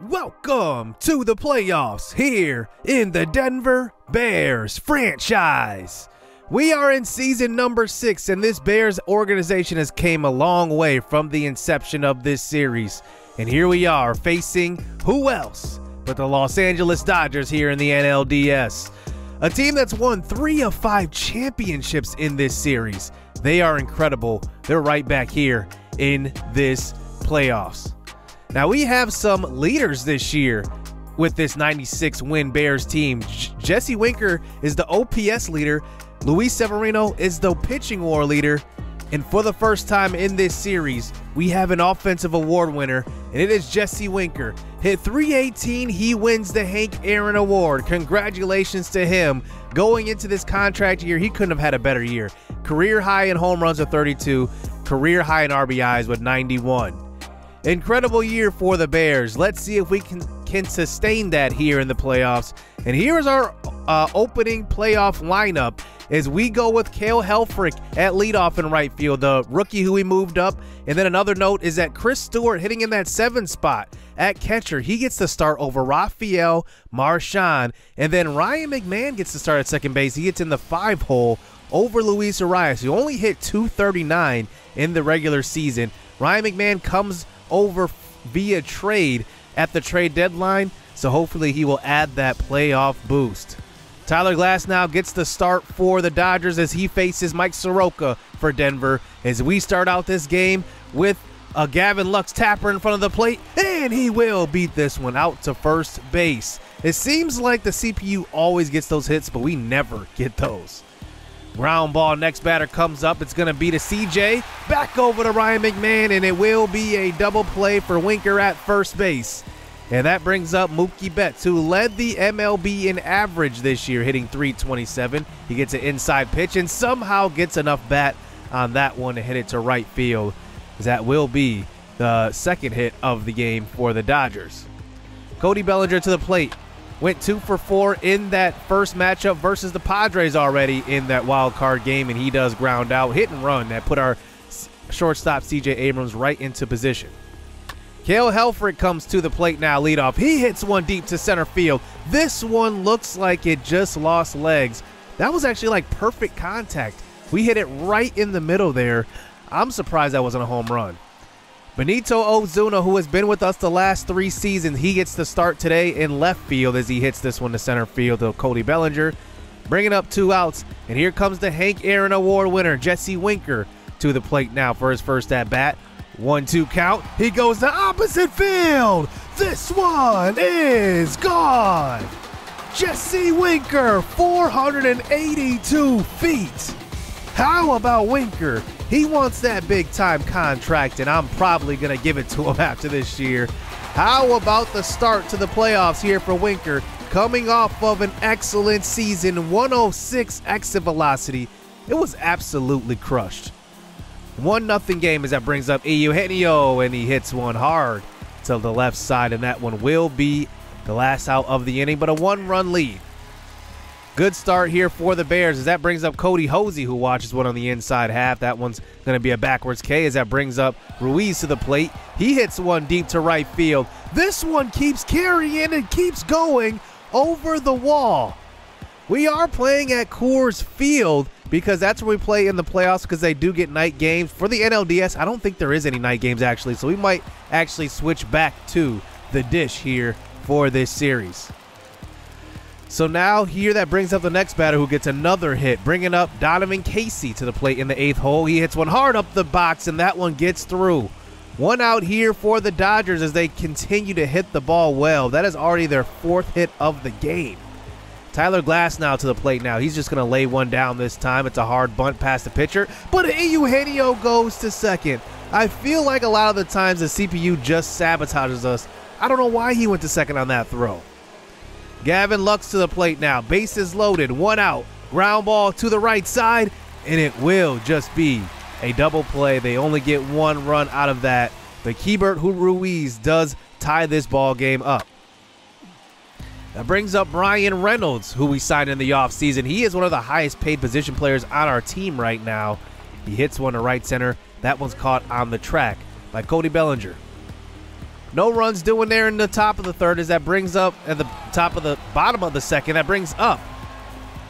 Welcome to the playoffs here in the Denver Bears franchise. We are in season number six, and this Bears organization has came a long way from the inception of this series. And here we are facing who else but the Los Angeles Dodgers here in the NLDS. A team that's won three of five championships in this series. They are incredible. They're right back here in this playoffs. Now, we have some leaders this year with this 96 win Bears team. J- Jesse Winker is the OPS leader, Luis Severino is the pitching war leader. And for the first time in this series, we have an offensive award winner, and it is Jesse Winker. Hit 318, he wins the Hank Aaron Award. Congratulations to him. Going into this contract year, he couldn't have had a better year. Career high in home runs of 32, career high in RBIs with 91. Incredible year for the Bears. Let's see if we can can sustain that here in the playoffs. And here's our uh, opening playoff lineup as we go with Kale Helfrich at leadoff in right field, the rookie who we moved up. And then another note is that Chris Stewart hitting in that seven spot at catcher. He gets to start over Rafael Marchan. And then Ryan McMahon gets to start at second base. He gets in the five hole over Luis Arraez, who only hit 239 in the regular season. Ryan McMahon comes over via trade at the trade deadline, so hopefully he will add that playoff boost. Tyler Glasnow gets the start for the Dodgers as he faces Mike Soroka for Denver. As we start out this game with a Gavin Lux tapper in front of the plate, and he will beat this one out to first base. It seems like the CPU always gets those hits, but we never get those. Ground ball, next batter comes up. It's going to be to CJ. Back over to Ryan McMahon, and it will be a double play for Winker at first base. And that brings up Mookie Betts, who led the MLB in average this year, hitting 327. He gets an inside pitch and somehow gets enough bat on that one to hit it to right field. That will be the second hit of the game for the Dodgers. Cody Bellinger to the plate. Went two for four in that first matchup versus the Padres already in that wild card game, and he does ground out, hit and run that put our shortstop CJ Abrams right into position. Kale Helfrich comes to the plate now, leadoff. He hits one deep to center field. This one looks like it just lost legs. That was actually like perfect contact. We hit it right in the middle there. I'm surprised that wasn't a home run. Benito Ozuna, who has been with us the last three seasons, he gets the start today in left field as he hits this one to center field to Cody Bellinger, bringing up two outs. And here comes the Hank Aaron Award winner, Jesse Winker, to the plate now for his first at bat. One two count. He goes to opposite field. This one is gone. Jesse Winker, 482 feet. How about Winker? He wants that big time contract, and I'm probably going to give it to him after this year. How about the start to the playoffs here for Winker? Coming off of an excellent season, 106 exit velocity. It was absolutely crushed. One nothing game as that brings up Eugenio, and he hits one hard to the left side, and that one will be the last out of the inning, but a one run lead. Good start here for the Bears as that brings up Cody Hosey, who watches one on the inside half. That one's going to be a backwards K as that brings up Ruiz to the plate. He hits one deep to right field. This one keeps carrying and keeps going over the wall. We are playing at Coors Field because that's where we play in the playoffs because they do get night games. For the NLDS, I don't think there is any night games actually, so we might actually switch back to the dish here for this series. So now here that brings up the next batter who gets another hit, bringing up Donovan Casey to the plate in the eighth hole. He hits one hard up the box, and that one gets through. One out here for the Dodgers as they continue to hit the ball well. That is already their fourth hit of the game. Tyler Glasnow to the plate now. He's just going to lay one down this time. It's a hard bunt past the pitcher, but Eugenio goes to second. I feel like a lot of the times the CPU just sabotages us. I don't know why he went to second on that throw. Gavin Lux to the plate now. Bases loaded, one out. Ground ball to the right side, and it will just be a double play. They only get one run out of that. But Keibert Ruiz does tie this ball game up. That brings up Bryan Reynolds, who we signed in the offseason. He is one of the highest paid position players on our team right now. He hits one to right center. That one's caught on the track by Cody Bellinger. No runs doing there in the top of the third as that brings up at the top of the bottom of the second. That brings up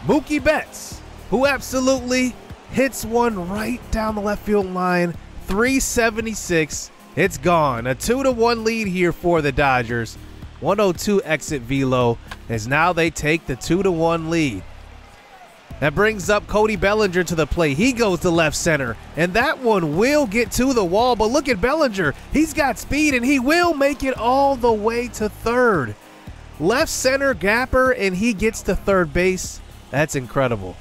Mookie Betts, who absolutely hits one right down the left field line. 376. It's gone. A 2 to 1 lead here for the Dodgers. 102 exit velo as now they take the 2 to 1 lead. That brings up Cody Bellinger to the plate. He goes to left center, and that one will get to the wall. But look at Bellinger. He's got speed, and he will make it all the way to third. Left center gapper, and he gets to third base. That's incredible.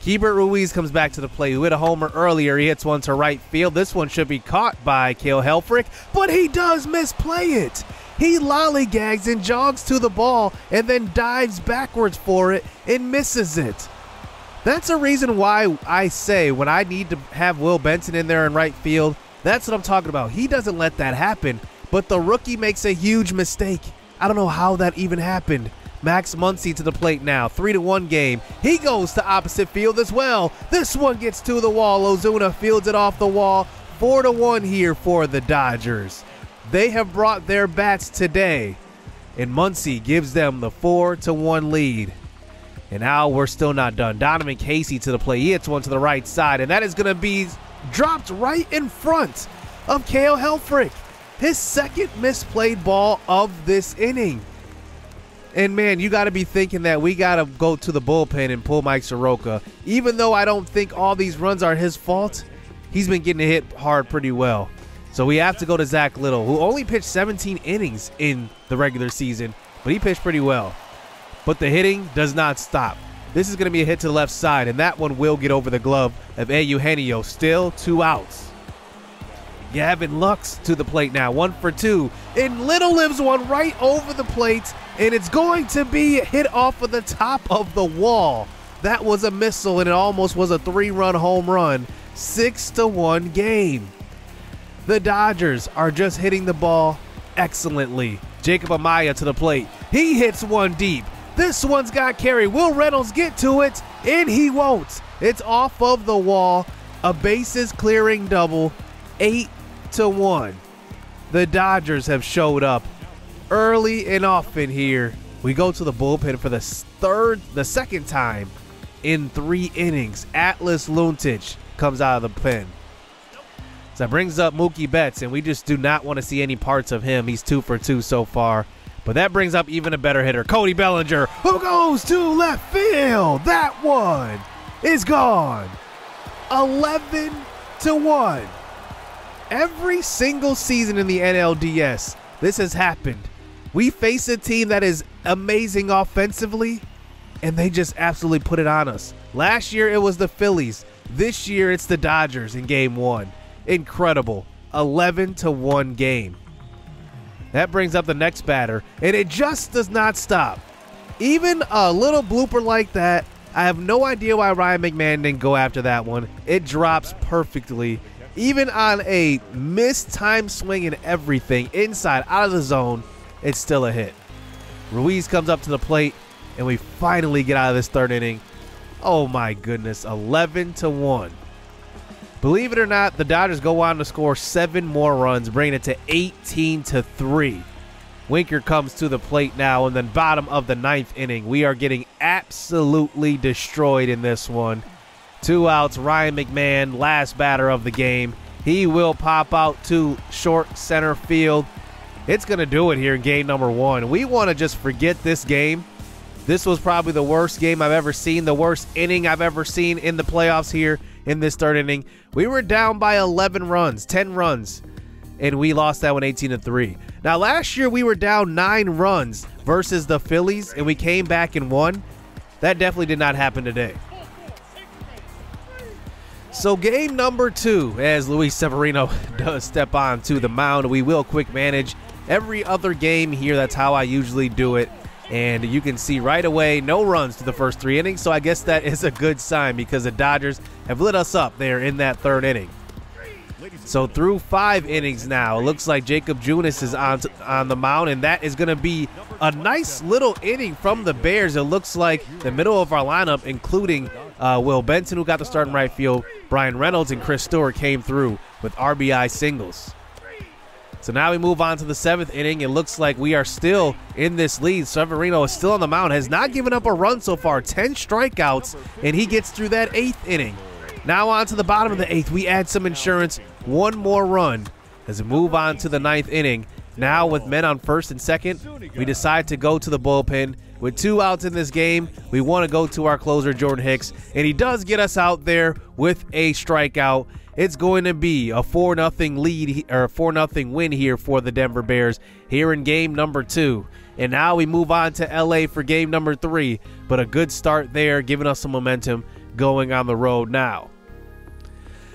Keibert Ruiz comes back to the plate. Who hit a homer earlier. He hits one to right field. This one should be caught by Kale Helfrich, but he does misplay it. He lollygags and jogs to the ball and then dives backwards for it and misses it. That's a reason why I say when I need to have Will Benson in there in right field, that's what I'm talking about. He doesn't let that happen, but the rookie makes a huge mistake. I don't know how that even happened. Max Muncy to the plate now. 3 to 1 game. He goes to opposite field as well. This one gets to the wall. Ozuna fields it off the wall. 4 to 1 here for the Dodgers. They have brought their bats today, and Muncy gives them the 4 to 1 lead. And now we're still not done. Donovan Casey to the play. He hits one to the right side, and that is going to be dropped right in front of Kale Helfrich. His second misplayed ball of this inning. And man, you got to be thinking that we got to go to the bullpen and pull Mike Soroka. Even though I don't think all these runs are his fault, he's been getting hit hard pretty well. So we have to go to Zach Little, who only pitched 17 innings in the regular season, but he pitched pretty well. But the hitting does not stop. This is going to be a hit to the left side, and that one will get over the glove of A. Eugenio. Still two outs. Gavin Lux to the plate now, one for two. And Little lives one right over the plate, and it's going to be hit off of the top of the wall. That was a missile, and it almost was a three-run home run. Six to one game. The Dodgers are just hitting the ball excellently. Jacob Amaya to the plate. He hits one deep. This one's got carry. Will Reynolds get to it? And he won't. It's off of the wall. A bases clearing double. Eight to one. The Dodgers have showed up early and often here. We go to the bullpen for the third, the second time in three innings. Atlas Luncic comes out of the pen. So that brings up Mookie Betts, and we just do not want to see any parts of him. He's two for two so far. But that brings up even a better hitter, Cody Bellinger, who goes to left field. That one is gone. 11 to 1. Every single season in the NLDS, this has happened. We face a team that is amazing offensively, and they just absolutely put it on us. Last year, it was the Phillies. This year, it's the Dodgers in game one. Incredible. 11 to 1 game. That brings up the next batter, and it just does not stop. Even a little blooper like that, I have no idea why Ryan McMahon didn't go after that one. It drops perfectly. Even on a missed time swing and everything, inside, out of the zone, it's still a hit. Ruiz comes up to the plate, and we finally get out of this third inning. Oh my goodness, 11 to 1. Believe it or not, the Dodgers go on to score seven more runs, bringing it to 18 to 3. Winker comes to the plate now, and then bottom of the ninth inning. We are getting absolutely destroyed in this one. Two outs, Ryan McMahon, last batter of the game. He will pop out to short center field. It's going to do it here in game number one. We want to just forget this game. This was probably the worst game I've ever seen, the worst inning I've ever seen in the playoffs here in this third inning. We were down by 11 runs, 10 runs, and we lost that one 18 to 3. Now, last year we were down 9 runs versus the Phillies, and we came back and won. That definitely did not happen today. So game number two, as Luis Severino does step on to the mound, we will quick manage every other game here. That's how I usually do it. And you can see right away, no runs to the first three innings. So I guess that is a good sign because the Dodgers have lit us up there in that third inning. So through five innings now, it looks like Jakob Junis is on on the mound, and that is going to be a nice little inning from the Bears. It looks like the middle of our lineup, including uh, Will Benson, who got the start in right field, Bryan Reynolds, and Chris Stewart came through with RBI singles. So now we move on to the seventh inning. It looks like we are still in this lead. Severino is still on the mound, has not given up a run so far, 10 strikeouts, and he gets through that eighth inning. Now on to the bottom of the eighth, we add some insurance, one more run as we move on to the ninth inning. Now with men on first and second, we decide to go to the bullpen. With two outs in this game, we want to go to our closer, Jordan Hicks, and he does get us out there with a strikeout it's going to be a 4 0 lead or 4 0 win here for the Denver Bears here in game number two. And now we move on to LA for game number three. But a good start there, giving us some momentum going on the road now.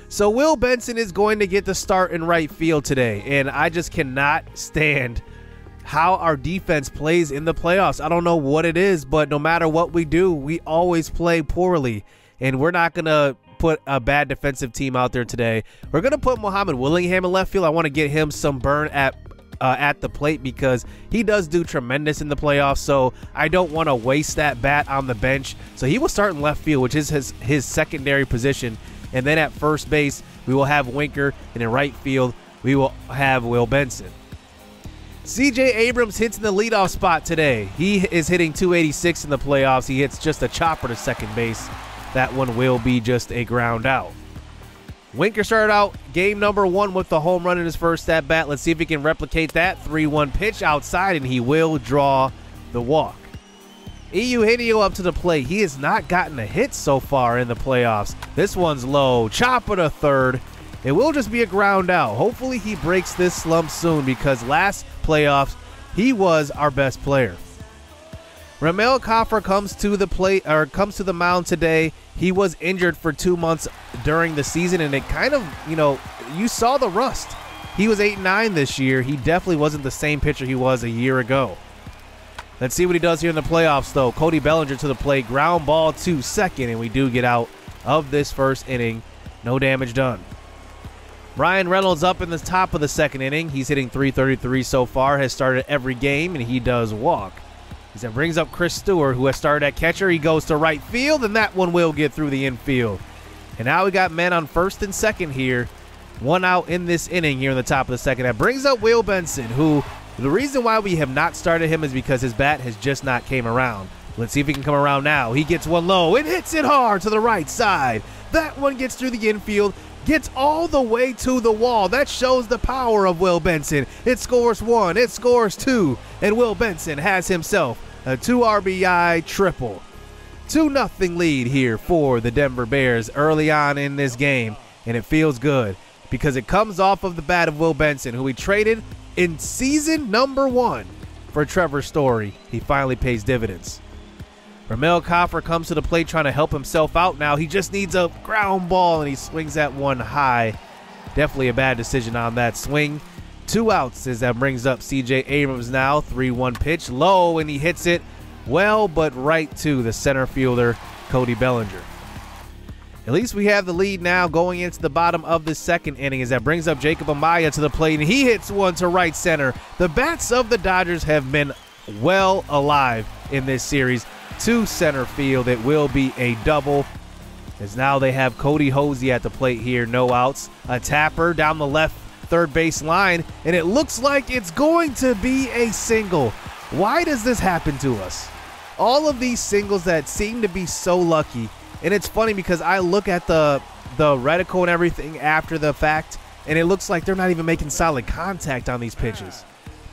So Will Benson is going to get the start in right field today, and I just cannot stand how our defense plays in the playoffs. I don't know what it is, but no matter what we do, we always play poorly, and we're not going to put a bad defensive team out there today. We're going to put Muhammad Willingham in left field. I want to get him some burn at uh, at the plate because he does do tremendous in the playoffs. So I don't want to waste that bat on the bench. So he will start in left field, which is his his secondary position. And then at first base, we will have Winker, and in right field, we will have Will Benson. CJ Abrams hits in the leadoff spot today. He is hitting 286 in the playoffs. He hits just a chopper to second base that one will be just a ground out. Winker started out game number one with the home run in his first at bat. Let's see if he can replicate that 3 1 pitch outside, and he will draw the walk. Eugenio up to the plate. He has not gotten a hit so far in the playoffs. This one's low. Chopper to third. It will just be a ground out. Hopefully, he breaks this slump soon because last playoffs, he was our best player. Ramel Kapher comes to the plate or comes to the mound today. He was injured for two months during the season, and it kind of, you know, you saw the rust. He was 8 9 this year. He definitely wasn't the same pitcher he was a year ago. Let's see what he does here in the playoffs, though. Cody Bellinger to the plate, ground ball to second, and we do get out of this first inning. No damage done. Bryan Reynolds up in the top of the second inning. He's hitting 333 so far, has started every game, and he does walk. As that brings up Chris Stewart, who has started at catcher. He goes to right field, and that one will get through the infield. And now we got men on first and second here. One out in this inning here in the top of the second. That brings up Will Benson, who the reason why we have not started him is because his bat has just not came around. Let's see if he can come around now. He gets one low. It hits it hard to the right side. That one gets through the infield, gets all the way to the wall. That shows the power of Will Benson. It scores one, it scores two, and Will Benson has himself a 2 RBI triple. 2 nothing lead here for the Denver Bears early on in this game, and it feels good because it comes off of the bat of Will Benson, who we traded in season number one for Trevor Story. He finally pays dividends. Raimel Kapher comes to the plate trying to help himself out now. He just needs a ground ball, and he swings that one high. Definitely a bad decision on that swing. Two outs as that brings up CJ Abrams now. 3 1 pitch low, and he hits it well, but right to the center fielder, Cody Bellinger. At least we have the lead now going into the bottom of the second inning as that brings up Jacob Amaya to the plate, and he hits one to right center. The bats of the Dodgers have been well alive in this series to center field. It will be a double. As now they have Cody Hosey at the plate here, no outs. A tapper down the left third base line, and it looks like it's going to be a single. Why does this happen to us? All of these singles that seem to be so lucky, and it's funny because I look at the the reticle and everything after the fact, and it looks like they're not even making solid contact on these pitches.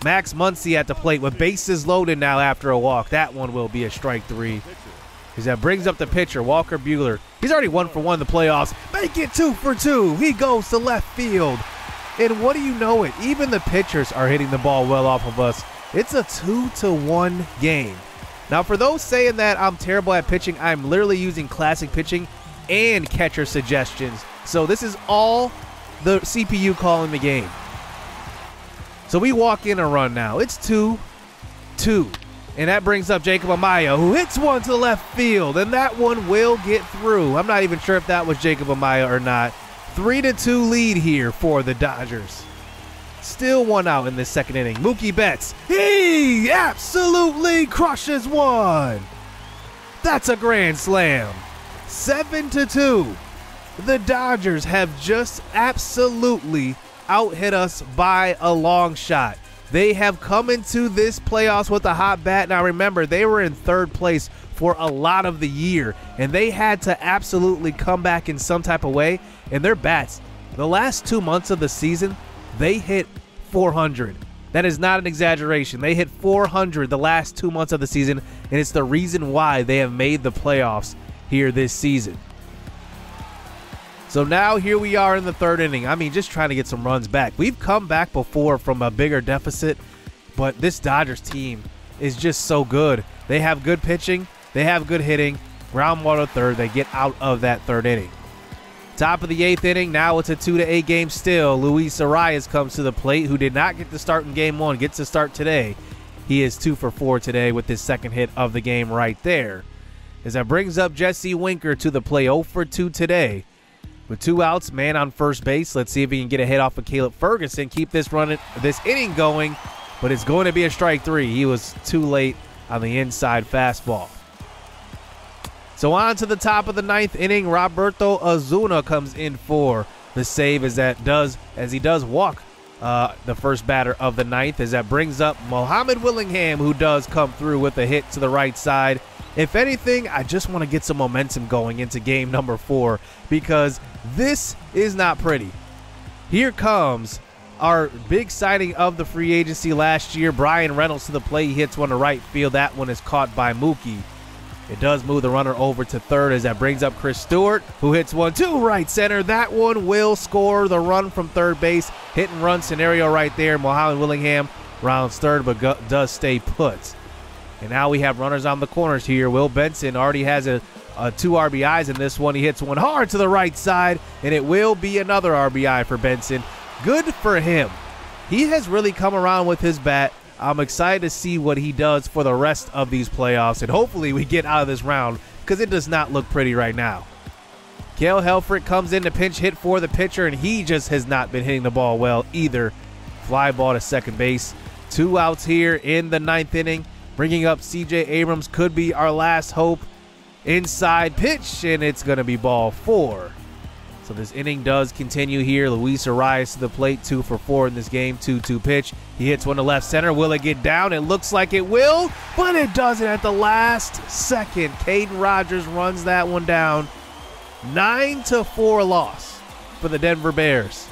Max Muncy at the plate with bases loaded now after a walk. That one will be a strike three. As that brings up the pitcher, Walker Buehler. He's already one for one in the playoffs. Make it two for two. He goes to left field. And what do you know it? Even the pitchers are hitting the ball well off of us. It's a two to one game. Now, for those saying that I'm terrible at pitching, I'm literally using classic pitching and catcher suggestions. So this is all the CPU calling the game. So we walk in a run now. It's 2 2. And that brings up Jacob Amaya, who hits one to the left field, and that one will get through. I'm not even sure if that was Jacob Amaya or not. 3 to 2 lead here for the Dodgers. Still one out in this second inning. Mookie Betts, he absolutely crushes one. That's a grand slam. 7 to 2. The Dodgers have just absolutely out hit us by a long shot. They have come into this playoffs with a hot bat. Now, remember, they were in third place for a lot of the year, and they had to absolutely come back in some type of way. And their bats, the last two months of the season, they hit 400. That is not an exaggeration. They hit 400 the last two months of the season, and it's the reason why they have made the playoffs here this season. So now here we are in the third inning. I mean, just trying to get some runs back. We've come back before from a bigger deficit, but this Dodgers team is just so good. They have good pitching, they have good hitting. Ground ball to third, they get out of that third inning. Top of the eighth inning, now it's a two to eight game still. Luis Arraez comes to the plate, who did not get to start in game one, gets to start today. He is two for four today with his second hit of the game right there. As that brings up Jesse Winker to the play 0 for 2 today. With two outs, man on first base. Let's see if he can get a hit off of Caleb Ferguson, keep this running, this inning going. But it's going to be a strike three. He was too late on the inside fastball. So on to the top of the ninth inning, Roberto Osuna comes in for the save as that does as he does walk uh, the first batter of the ninth as that brings up Mohamed Willingham who does come through with a hit to the right side. If anything, I just want to get some momentum going into game number four because this is not pretty. Here comes our big signing of the free agency last year. Bryan Reynolds to the plate. He hits one to right field. That one is caught by Mookie. It does move the runner over to third as that brings up Chris Stewart, who hits one to right center. That one will score the run from third base. Hit and run scenario right there. Mohamed Willingham rounds third, but go, does stay put. And now we have runners on the corners here. Will Benson already has a, a two RBIs in this one. He hits one hard to the right side, and it will be another RBI for Benson. Good for him. He has really come around with his bat. I'm excited to see what he does for the rest of these playoffs, and hopefully we get out of this round because it does not look pretty right now. Kale Helfrich comes in to pinch hit for the pitcher, and he just has not been hitting the ball well either. Fly ball to second base. Two outs here in the ninth inning. Bringing up CJ Abrams could be our last hope. Inside pitch, and it's going to be ball four. So this inning does continue here. Luis Arraez to the plate, two for four in this game, 2 2 pitch. He hits one to left center. Will it get down? It looks like it will, but it doesn't at the last second. Caden Rogers runs that one down. 9 to 4 loss for the Denver Bears.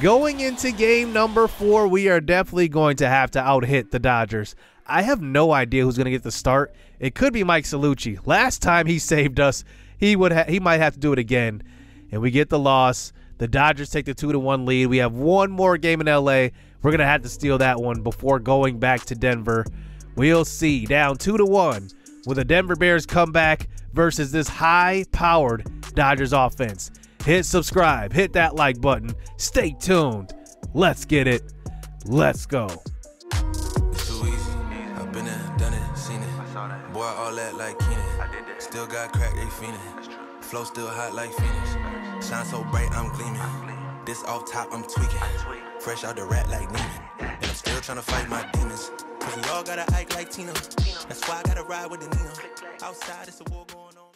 Going into game number four, we are definitely going to have to out hit the Dodgers. I have no idea who's going to get the start. It could be Mike Salucci. Last time he saved us, he would ha- he might have to do it again, and we get the loss. The Dodgers take the two to one lead. We have one more game in LA. We're gonna have to steal that one before going back to Denver. We'll see. Down two to one with the Denver Bears come back versus this high-powered Dodgers offense. Hit subscribe, hit that like button. Stay tuned. Let's get it. Let's go. Boy, all that like. Still got crack, they fiendin'. Flow still hot like Phoenix. Shine so bright, I'm gleaming. This off top, I'm tweaking. Fresh out the rat like Neiman. And I'm still trying to fight my demons. Cause we all gotta act like Tina. That's why I gotta ride with the Nina. Outside, it's a war going on.